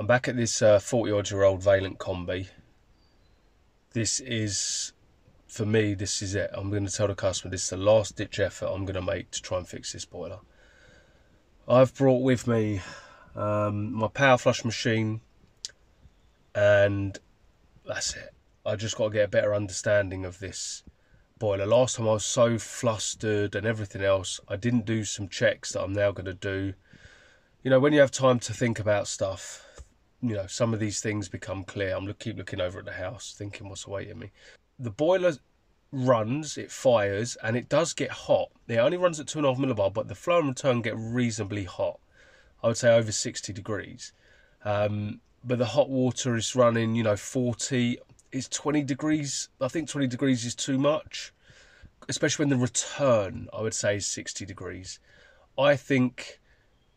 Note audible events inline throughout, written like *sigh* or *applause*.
I'm back at this uh, 40 odd year old Vaillant Combi. This is, for me, this is it. I'm going to tell the customer this is the last ditch effort I'm going to make to try and fix this boiler. I've brought with me um, my power flush machine and that's it. I just got to get a better understanding of this boiler. Last time I was so flustered and everything else, I didn't do some checks that I'm now going to do. You know, when you have time to think about stuff, you know, some of these things become clear. I'm look, keep looking over at the house, thinking what's awaiting me. The boiler runs, it fires, and it does get hot. It only runs at two and a half millibar, but the flow and return get reasonably hot. I would say over 60 degrees. Um, but the hot water is running, you know, 40. It's 20 degrees. I think 20 degrees is too much, especially when the return, I would say, is 60 degrees. I think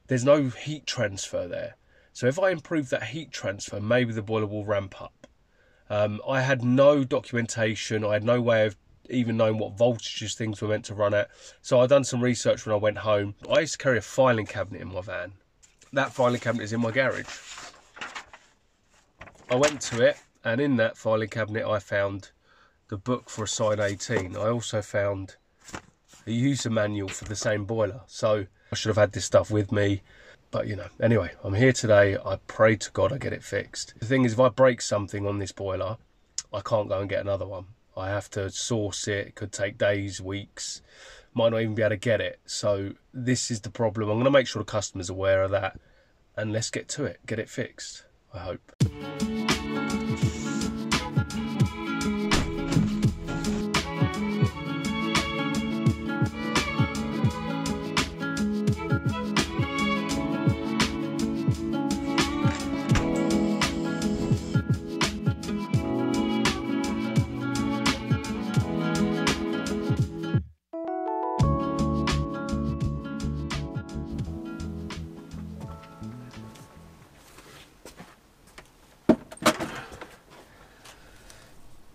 there's no heat transfer there. So if I improve that heat transfer, maybe the boiler will ramp up. Um, I had no documentation. I had no way of even knowing what voltages things were meant to run at. So I done some research when I went home. I used to carry a filing cabinet in my van. That filing cabinet is in my garage. I went to it, and in that filing cabinet, I found the book for a side 18. I also found a user manual for the same boiler. So I should have had this stuff with me. But you know, anyway, I'm here today. I pray to God I get it fixed. The thing is, if I break something on this boiler, I can't go and get another one. I have to source it. It could take days, weeks. Might not even be able to get it. So this is the problem. I'm going to make sure the customer's aware of that, and let's get to it. Get it fixed. I hope.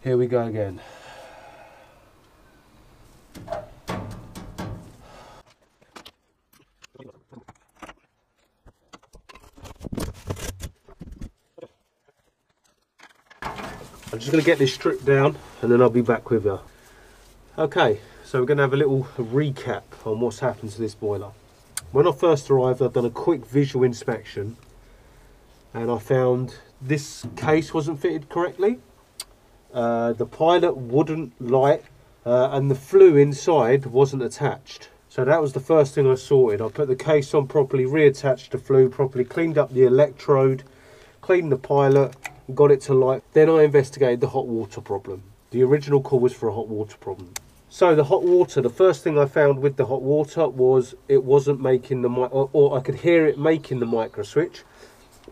Here we go again. I'm just going to get this stripped down and then I'll be back with you. Okay, so we're going to have a little recap on what's happened to this boiler. When I first arrived, I've done a quick visual inspection and I found this case wasn't fitted correctly. Uh, the pilot wouldn't light uh, and the flue inside wasn't attached. So that was the first thing I sorted. I put the case on properly, reattached the flue properly, cleaned up the electrode, cleaned the pilot, got it to light. Then I investigated the hot water problem. The original call was for a hot water problem. So the hot water, the first thing I found with the hot water was it wasn't making the or, or I could hear it making the micro switch,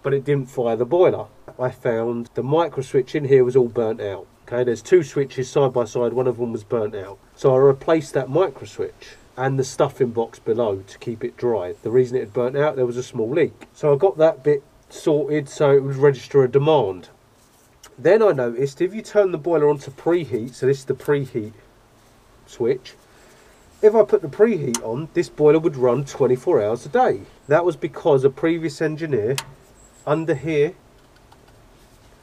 but it didn't fire the boiler. I found the micro switch in here was all burnt out. Okay, there's two switches side by side, one of them was burnt out. So I replaced that micro switch and the stuffing box below to keep it dry. The reason it had burnt out, there was a small leak. So I got that bit sorted so it would register a demand. Then I noticed if you turn the boiler on to preheat, so this is the preheat switch, if I put the preheat on, this boiler would run 24 hours a day. That was because a previous engineer under here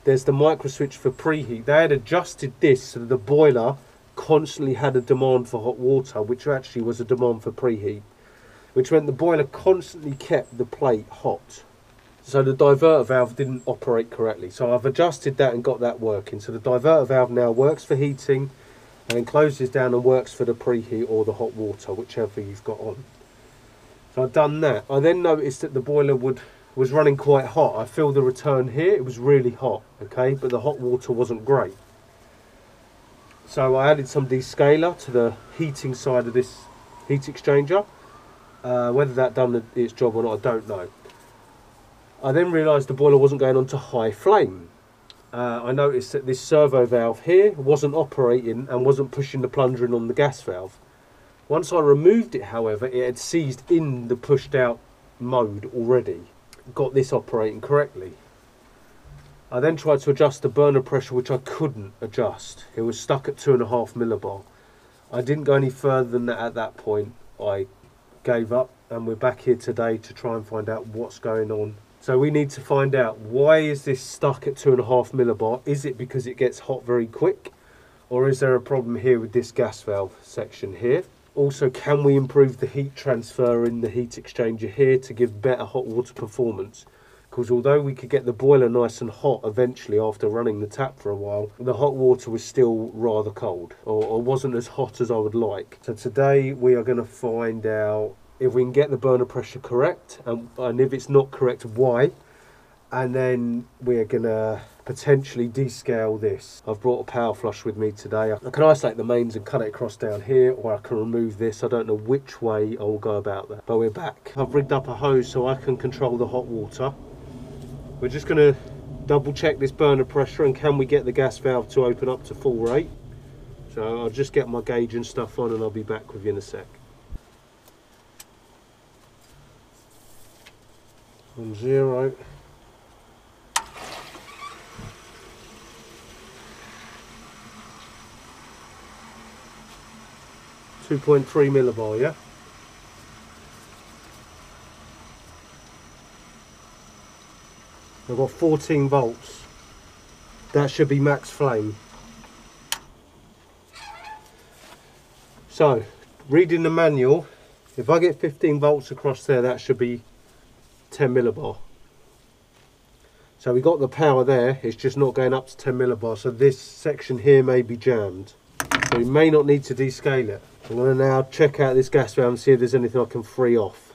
there's the micro switch for preheat. They had adjusted this so the boiler constantly had a demand for hot water, which actually was a demand for preheat, which meant the boiler constantly kept the plate hot. So the diverter valve didn't operate correctly. So I've adjusted that and got that working. So the diverter valve now works for heating and then closes down and works for the preheat or the hot water, whichever you've got on. So I've done that. I then noticed that the boiler would was running quite hot. I feel the return here, it was really hot, okay, but the hot water wasn't great. So I added some descaler to the heating side of this heat exchanger. Uh, whether that done its job or not, I don't know. I then realised the boiler wasn't going on to high flame. Uh, I noticed that this servo valve here wasn't operating and wasn't pushing the plunger in on the gas valve. Once I removed it, however, it had seized in the pushed out mode already got this operating correctly. I then tried to adjust the burner pressure, which I couldn't adjust. It was stuck at two and a half millibar. I didn't go any further than that at that point. I gave up, and we're back here today to try and find out what's going on So we need to find out why is this stuck at two and a half millibar? Is it because it gets hot very quick? Or is there a problem here with this gas valve section here? Also, can we improve the heat transfer in the heat exchanger here to give better hot water performance? Because although we could get the boiler nice and hot eventually after running the tap for a while, the hot water was still rather cold or, or wasn't as hot as I would like. So today we are going to find out if we can get the burner pressure correct and, and if it's not correct, why. And then we're to potentially descale this. I've brought a power flush with me today. I can isolate the mains and cut it across down here or I can remove this. I don't know which way I will go about that. But we're back. I've rigged up a hose so I can control the hot water. We're just to double check this burner pressure and can we get the gas valve to open up to full rate. So I'll just get my gauge and stuff on and I'll be back with you in a sec. On zero. Two point three millibar, yeah? I've got 14 volts. That should be max flame. So, reading the manual, if I get 15 volts across there, that should be 10 millibar. So we got the power there, it's just not going up to 10 millibar. So this section here may be jammed. So we may not need to descale it. I'm going to now check out this gas valve and see if there's anything I can free off.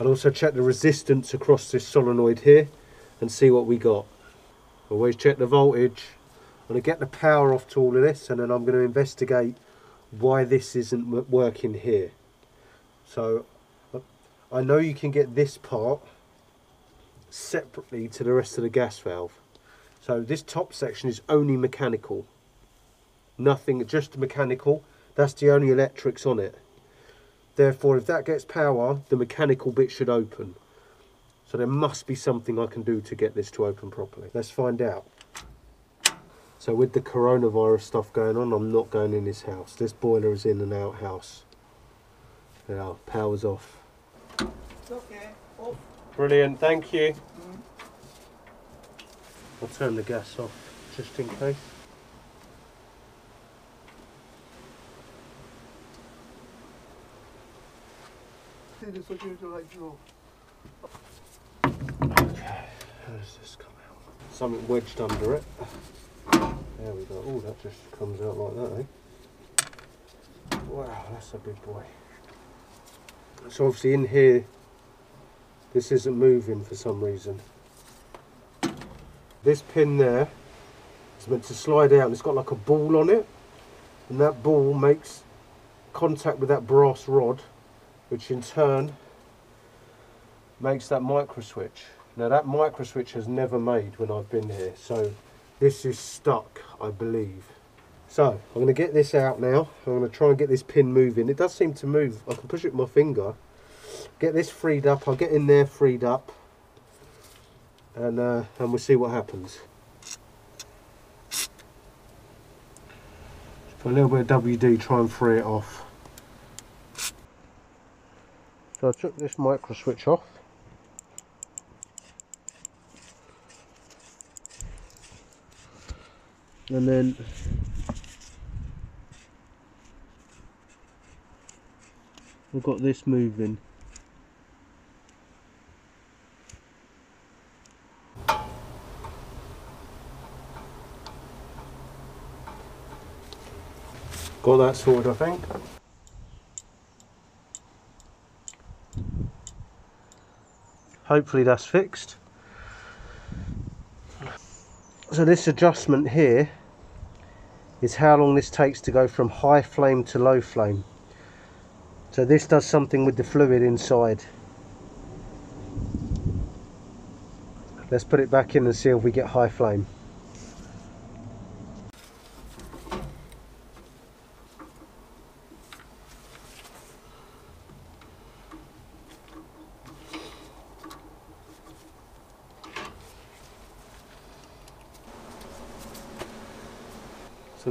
I'll also check the resistance across this solenoid here and see what we got. Always check the voltage. I'm going to get the power off to all of this and then I'm going to investigate why this isn't working here. So I know you can get this part separately to the rest of the gas valve. So this top section is only mechanical. Nothing, just mechanical. That's the only electrics on it. Therefore, if that gets power, the mechanical bit should open. So there must be something I can do to get this to open properly. Let's find out. So with the coronavirus stuff going on, I'm not going in this house. This boiler is in an outhouse. Yeah, power's off. Okay, off. Brilliant, thank you. Mm. I'll turn the gas off just in case. See the how does this come out? Something wedged under it. There we go. Oh, that just comes out like that, eh? Wow, that's a big boy. So obviously in here, this isn't moving for some reason. This pin there is meant to slide out and it's got like a ball on it. And that ball makes contact with that brass rod, which in turn makes that micro switch. Now that micro switch has never made when I've been here, so this is stuck, I believe. So I'm going to get this out now. I'm going to try and get this pin moving. It does seem to move. I can push it with my finger. Get this freed up. I'll get in there freed up, and uh, and we'll see what happens. put a little bit of WD, try and free it off. So I took this micro switch off. and then we've got this moving got that sorted I think hopefully that's fixed so this adjustment here is how long this takes to go from high flame to low flame. So this does something with the fluid inside. Let's put it back in and see if we get high flame.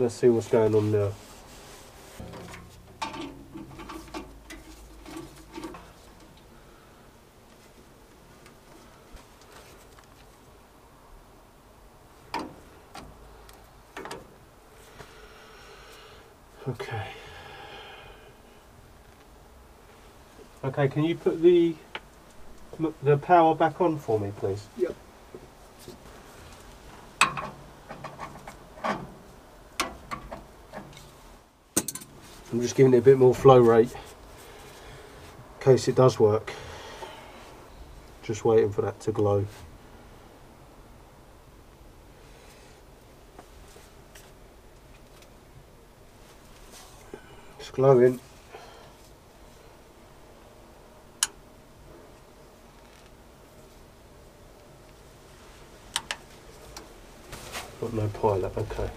Let's see what's going on now. Okay. Okay, can you put the the power back on for me, please? Yeah. I'm just giving it a bit more flow rate in case it does work. Just waiting for that to glow. It's glowing. Got no pilot, okay.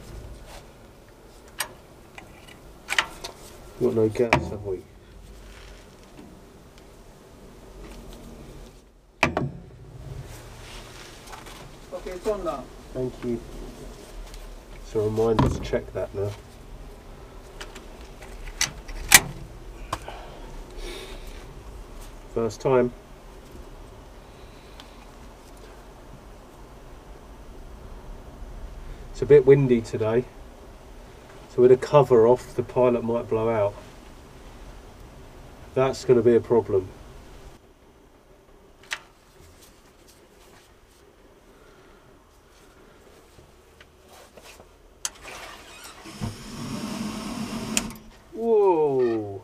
Got no gas, have we? Okay, it's on now. Thank you. So reminder to check that now. First time. It's a bit windy today. So with a cover off the pilot might blow out. That's going to be a problem. Whoa!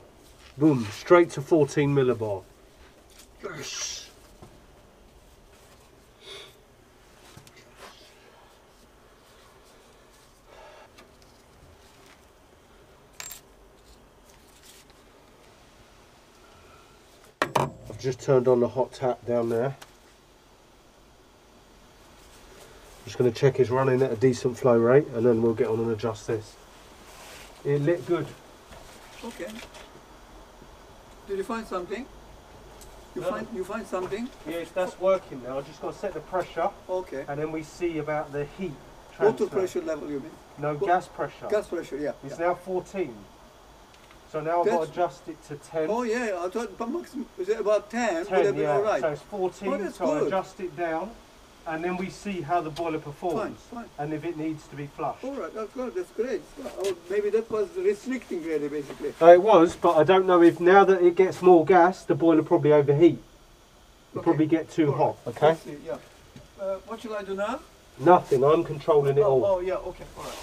Boom, straight to 14 millibar. Yes! Just turned on the hot tap down there. Just going to check it's running at a decent flow rate and then we'll get on and adjust this. It lit good. Okay. Did you find something? You No. find you find something? Yes, that's working now. I've just got to set the pressure Okay. and then we see about the heat. Water pressure level you mean? No, Wa- gas pressure. Gas pressure, yeah. It's yeah. now 14. So now I've got to adjust it to 10. Oh yeah, I thought but maximum is it about 10? Would 10, have yeah. alright. So it's 14, Oh, that's so I good. adjust it down and then we see how the boiler performs Fine, fine. and if it needs to be flushed. Alright, that's good, that's great. Oh, maybe that was restricting really basically. Uh, it was, but I don't know if now that it gets more gas, the boiler probably overheat. It'll Okay. probably get too Alright, hot, okay? see, yeah. Uh, what should I do now? Nothing, I'm controlling it oh, all. oh yeah, okay, alright.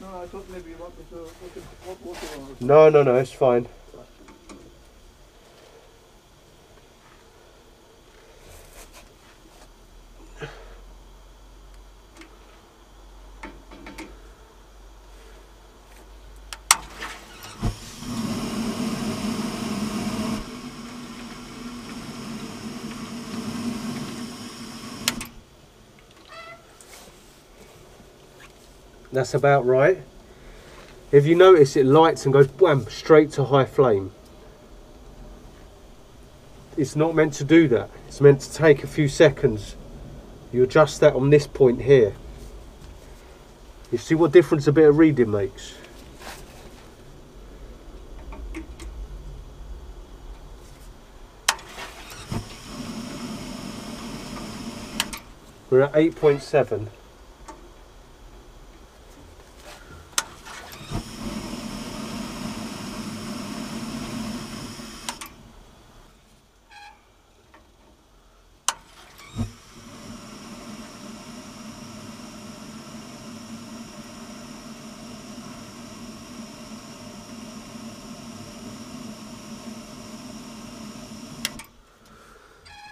No, I thought maybe you want me to look at what water No, no, no, it's fine. That's about right. If you notice, it lights and goes wham straight to high flame. It's not meant to do that. It's meant to take a few seconds. You adjust that on this point here. You see what difference a bit of reading makes. We're at 8.7.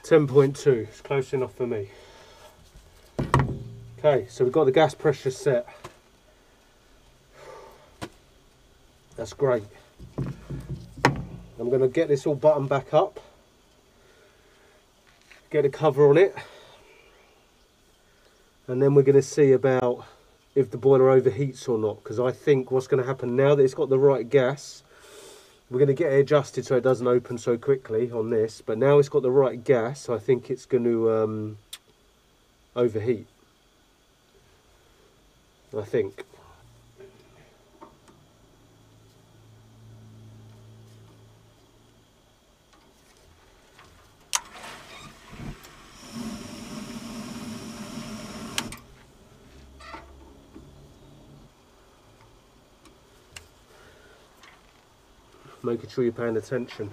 Ten point two. It's close enough for me. Okay, so we've got the gas pressure set. That's great. I'm going to get this all buttoned back up. Get a cover on it. And then we're going to see about if the boiler overheats or not. Because I think what's going to happen now that it's got the right gas, we're going to get it adjusted so it doesn't open so quickly on this. But now it's got the right gas, I think it's going to um, overheat. I think. Making sure you're paying attention.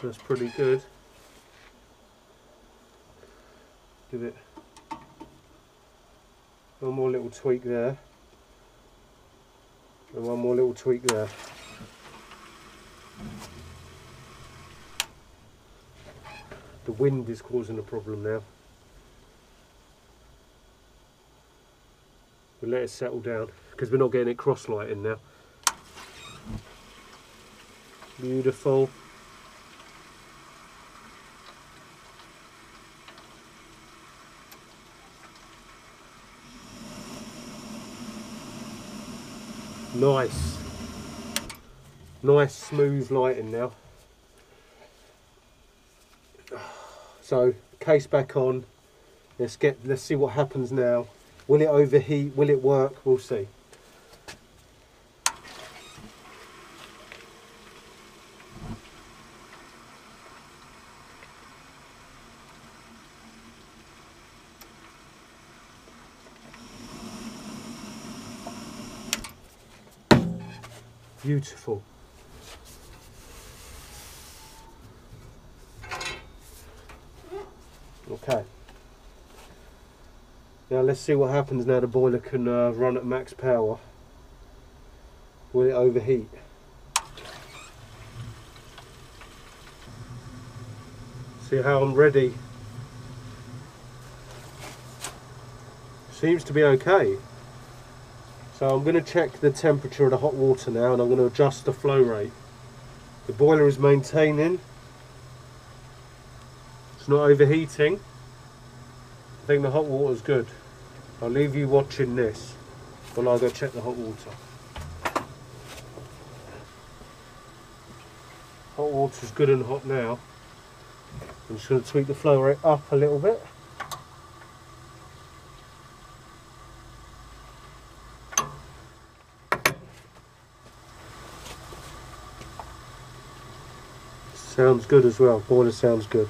That's pretty good. Give it one more little tweak there. And one more little tweak there. The wind is causing a problem now. We'll let it settle down because we're not getting it cross lighting now. Beautiful. Nice. Nice smooth lighting now. So case back on. Let's get let's see what happens now. Will it overheat? Will it work? We'll see. Beautiful. Okay. Now let's see what happens now the boiler can uh, run at max power. Will it overheat? See how I'm ready. Seems to be okay. So I'm going to check the temperature of the hot water now and I'm going to adjust the flow rate. The boiler is maintaining. It's not overheating. I think the hot water is good. I'll leave you watching this while I go check the hot water. Hot water's good and hot now. I'm just going to tweak the flow rate up a little bit. Sounds good as well. Boiler sounds good.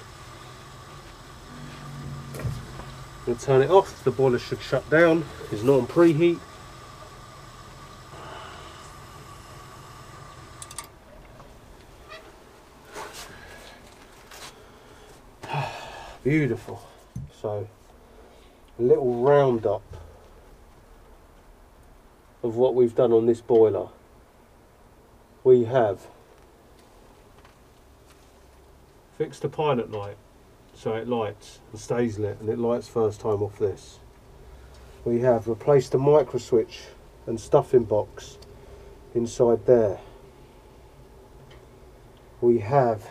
Turn it off. The boiler should shut down. It's not on preheat. *sighs* Beautiful. So, a little roundup of what we've done on this boiler. We have fixed the pilot light so it lights and stays lit and it lights first time off this. We have replaced the micro switch and stuffing box inside there. We have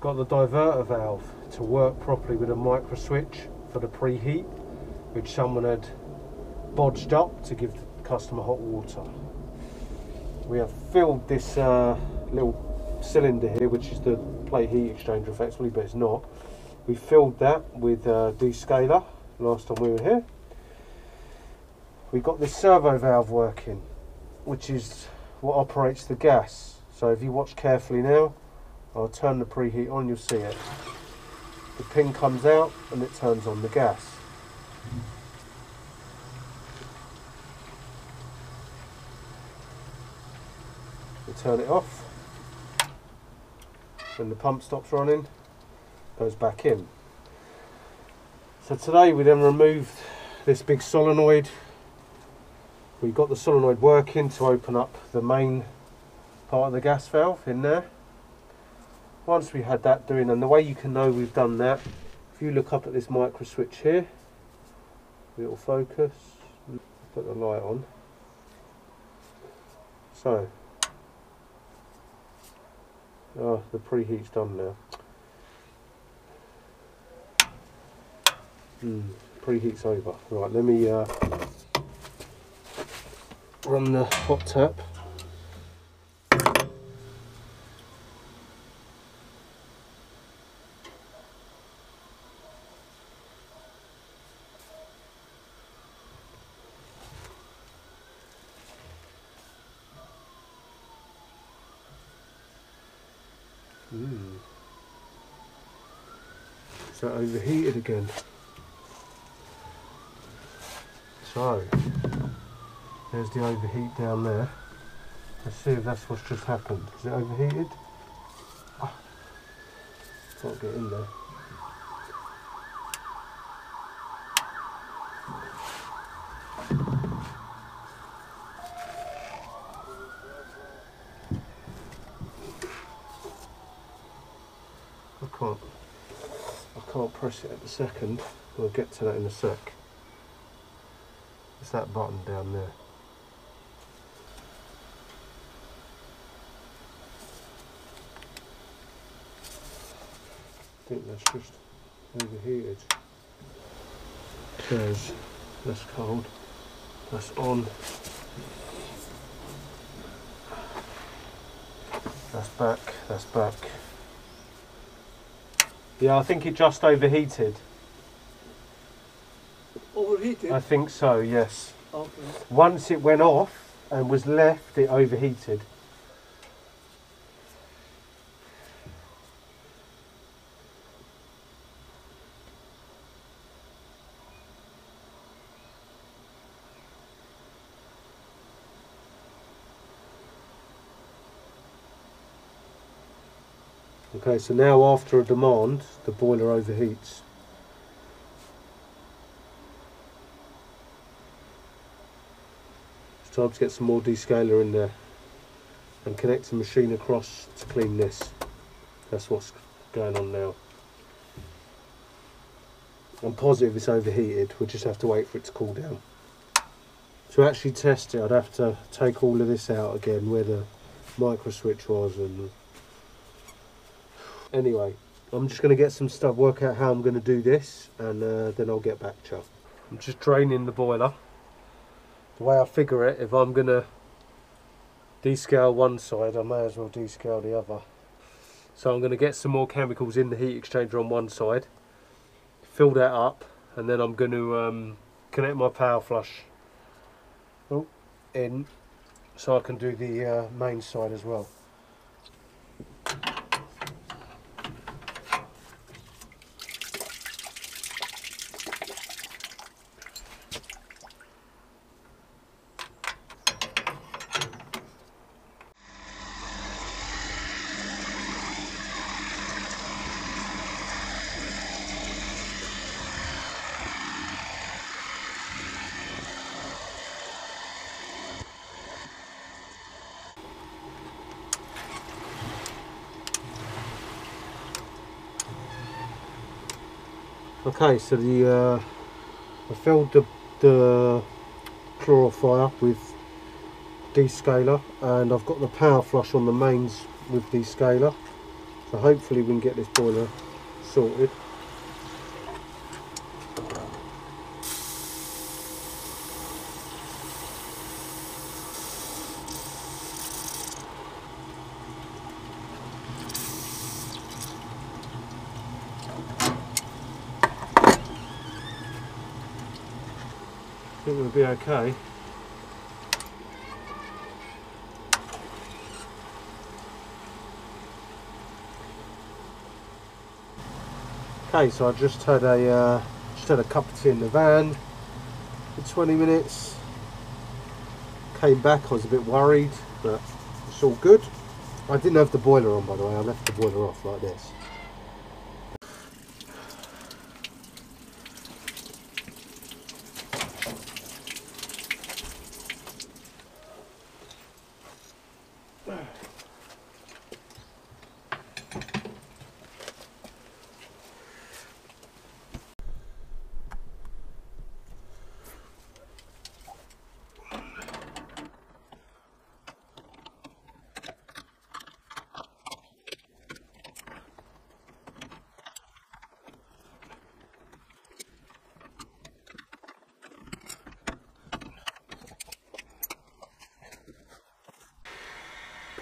got the diverter valve to work properly with a micro switch for the preheat which someone had bodged up to give the customer hot water. We have filled this uh, little cylinder here, which is the plate heat exchanger effectively, but it's not. We filled that with uh, descaler last time we were here. We got this servo valve working, which is what operates the gas. So if you watch carefully now, I'll turn the preheat on, you'll see it. The pin comes out and it turns on the gas. We turn it off when the pump stops running goes back in. So today we then removed this big solenoid. We got the solenoid working to open up the main part of the gas valve in there. Once we had that doing and the way you can know we've done that if you look up at this micro switch here it'll focus put the light on. So Oh, the preheat's done now. Hmm, preheat's over. Right, let me uh, run the hot tap. Mm. Is that overheated again? So, there's the overheat down there. Let's see if that's what's just happened. Is it overheated? Ah, can't get in there. I can't. Can't press it at the second. We'll get to that in a sec. It's that button down there. I think that's just overheated. There's that's cold. That's on. That's back. That's back. Yeah, I think it just overheated. Overheated? I think so, yes. okay. Once it went off and was left, it overheated. Okay, so now after a demand, the boiler overheats. It's time to get some more descaler in there and connect the machine across to clean this. That's what's going on now. I'm positive it's overheated, we'll just have to wait for it to cool down. To actually test it, I'd have to take all of this out again where the micro switch was and anyway I'm just going to get some stuff work out how I'm going to do this and uh, then I'll get back to you. I'm just draining the boiler. The way I figure it if I'm going to descale one side I may as well descale the other. So I'm going to get some more chemicals in the heat exchanger on one side fill that up and then I'm going to um, connect my power flush oh, in so I can do the uh, main side as well Okay, so the uh, I filled the, the calorifier with descaler and I've got the power flush on the mains with the descaler so hopefully we can get this boiler sorted. Think we'll be okay. Okay, so I just had a uh, just had a cup of tea in the van for 20 minutes. Came back, I was a bit worried, but it's all good. I didn't have the boiler on by the way, I left the boiler off like this.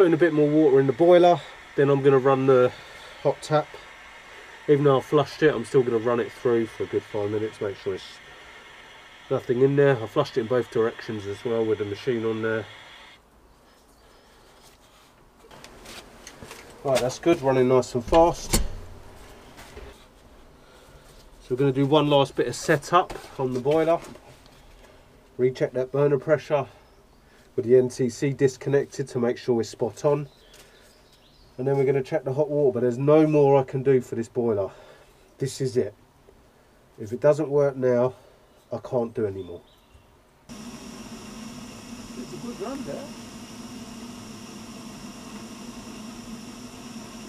Putting a bit more water in the boiler then I'm going to run the hot tap even though I flushed it I'm still going to run it through for a good five minutes make sure it's nothing in there I flushed it in both directions as well with the machine on there Right, that's good, running nice and fast. So we're going to do one last bit of setup on the boiler. Recheck that burner pressure with the NTC disconnected to make sure we're spot on. And then we're going to check the hot water, but there's no more I can do for this boiler. This is it. If it doesn't work now, I can't do anymore. It's a good run there.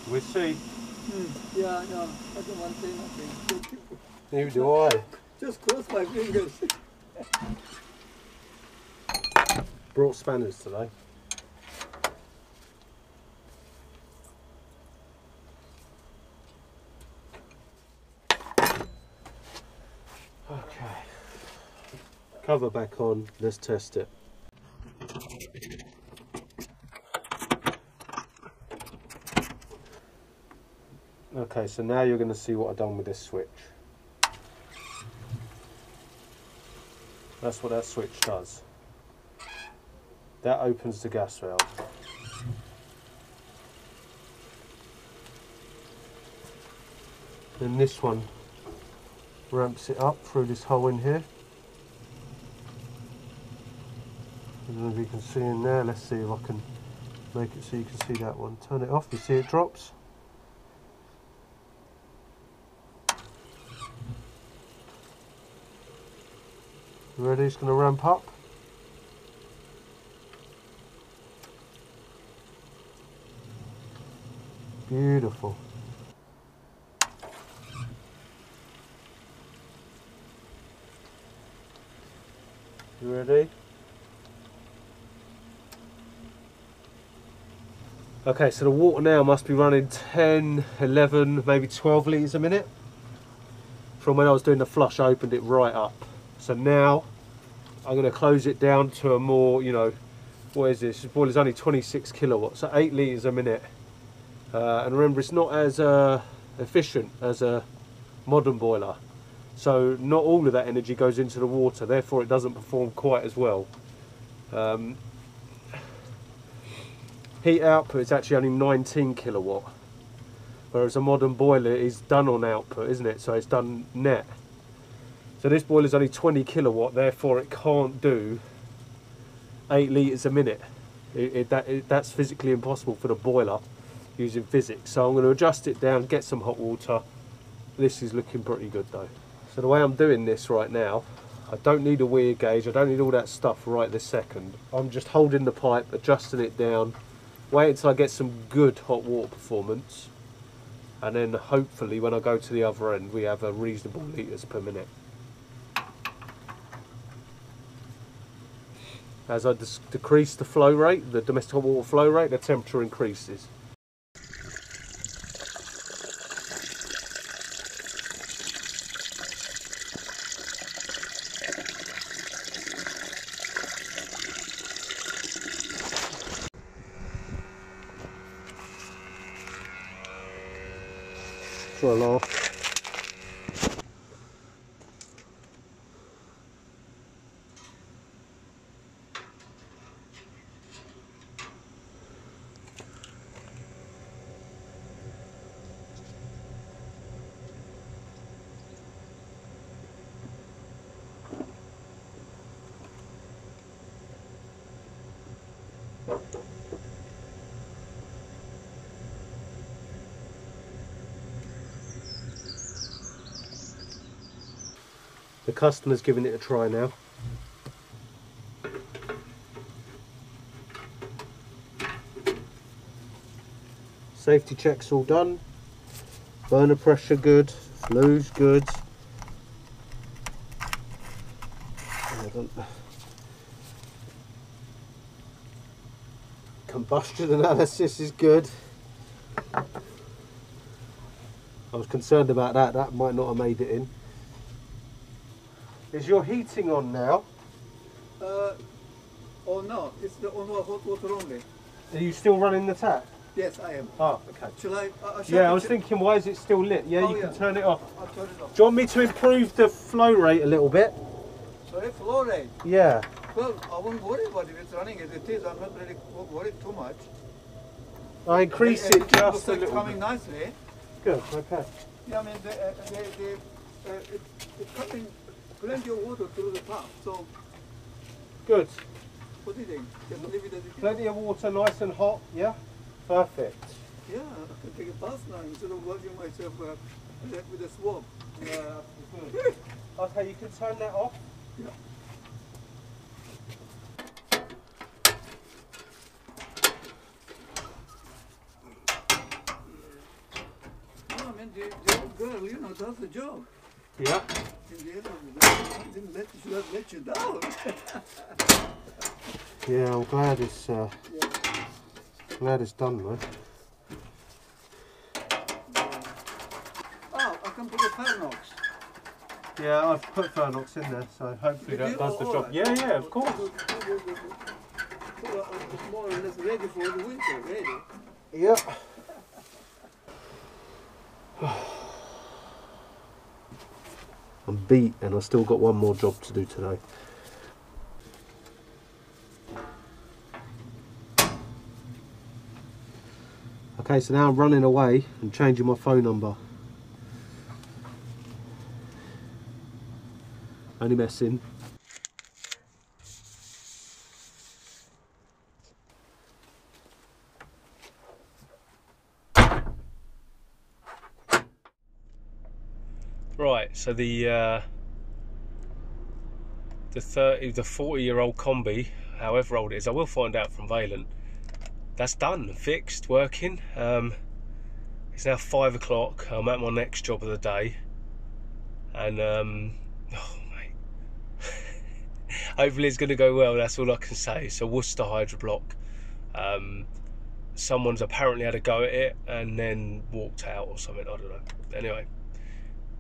We'll see. Hmm. Yeah, no, I don't want to say nothing. Neither do I. *laughs* Just cross my fingers. *laughs* Brought spanners today. Okay. Cover back on, let's test it. Okay, so now you're going to see what I've done with this switch. That's what that switch does. That opens the gas valve. Then this one ramps it up through this hole in here. I don't know if you can see in there. Let's see if I can make it so you can see that one. Turn it off. You see it drops. Ready? It's going to ramp up. Beautiful. You ready? Okay, so the water now must be running 10, 11, maybe 12 litres a minute. From when I was doing the flush, I opened it right up. So now I'm going to close it down to a more, you know, what is this? This boiler's only 26 kilowatts, so 8 litres a minute. Uh, and remember, it's not as uh, efficient as a modern boiler. So not all of that energy goes into the water, therefore it doesn't perform quite as well. Um, heat output is actually only 19 kilowatt, whereas a modern boiler is done on output, isn't it? So it's done net. So this boiler is only 20 kilowatt, therefore it can't do 8 litres a minute. It, it, that, it, that's physically impossible for the boiler using physics. So I'm going to adjust it down, get some hot water. This is looking pretty good though. So the way I'm doing this right now, I don't need a weir gauge, I don't need all that stuff right this second. I'm just holding the pipe, adjusting it down, wait until I get some good hot water performance, and then hopefully when I go to the other end we have a reasonable litres per minute. As I decrease the flow rate, the domestic hot water flow rate, the temperature increases. For a The customer's giving it a try now. Safety checks all done. Burner pressure good. Flue's good. Combustion analysis is good. I was concerned about that, that might not have made it in. Is your heating on now? Uh, oh no, it's the on hot water only. Are you still running the tap? Yes, I am. Oh, okay. Shall I? Uh, shall Yeah, I I was thinking, why is it still lit? Yeah, Oh, you can turn it off. I'll turn it off. Do you want me to improve the flow rate a little bit? Sorry, flow rate. Yeah. Well, I won't worry about if it's running as it is. I'm not really worried too much. I increase it looks just a little coming bit. nicely. Good, okay. Yeah, I mean, the, uh, the, the, uh, it, it's coming plenty of water through the top. So, Good. what do you think? Just leave it as it is? Plenty of water, nice and hot, yeah? Perfect. Yeah, I can take a bath now instead of washing myself uh, with a swab. Yeah, *laughs* okay, you can turn that off. Yeah. No, I mean, the, the old girl, you know, does the job. Yeah. In the end of the day, I didn't let, should have let you down. Yeah, I'm glad it's uh, yeah. glad it's done though. Oh, I can put a Fernox. Yeah, I've put Fernox in there, so hopefully that does the job. alright. Yeah, yeah, of course. It's more or less ready for the winter, ready. Yeah. Beat and I've still got one more job to do today. Okay, so now I'm running away and changing my phone number. Only messing. Right, so the uh, the thirty, the forty-year-old combi, however old it is, I will find out from Vaillant. That's done, fixed, working. Um, it's now five o'clock. I'm at my next job of the day, and um, *sighs* oh mate, *laughs* hopefully it's going to go well. That's all I can say. So Worcester Hydro Block. Um, someone's apparently had a go at it and then walked out or something. I don't know. Anyway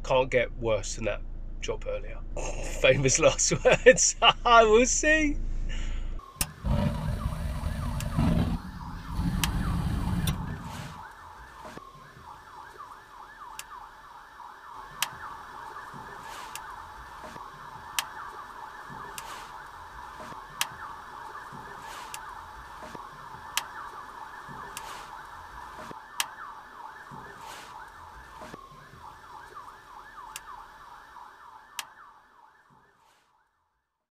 can't get worse than that job earlier. *laughs* Famous last *laughs* words. *laughs* I will see.